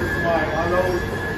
My, I know.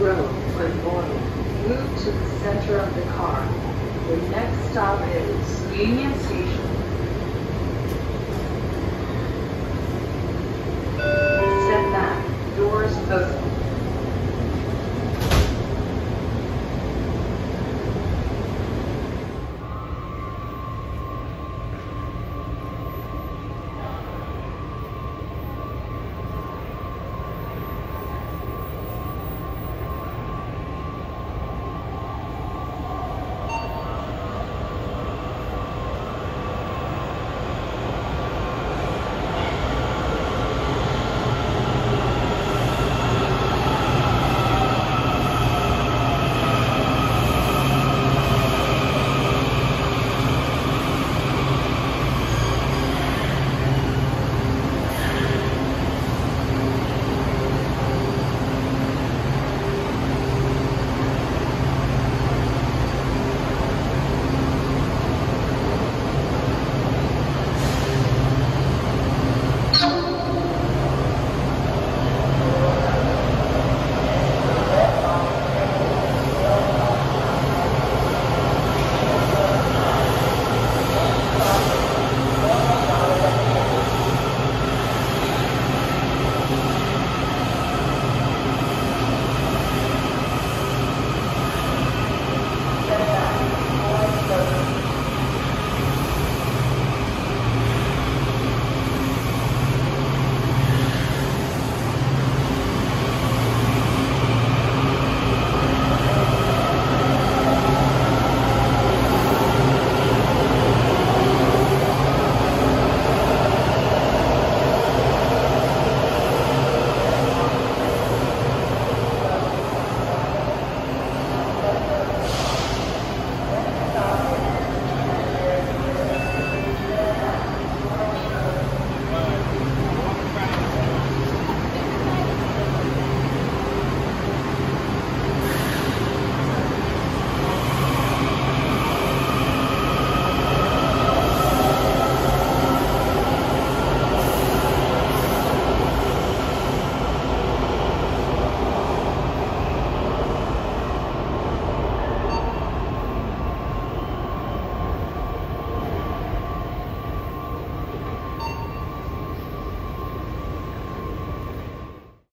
road when boarded. Move to the center of the car. The next stop is Union Station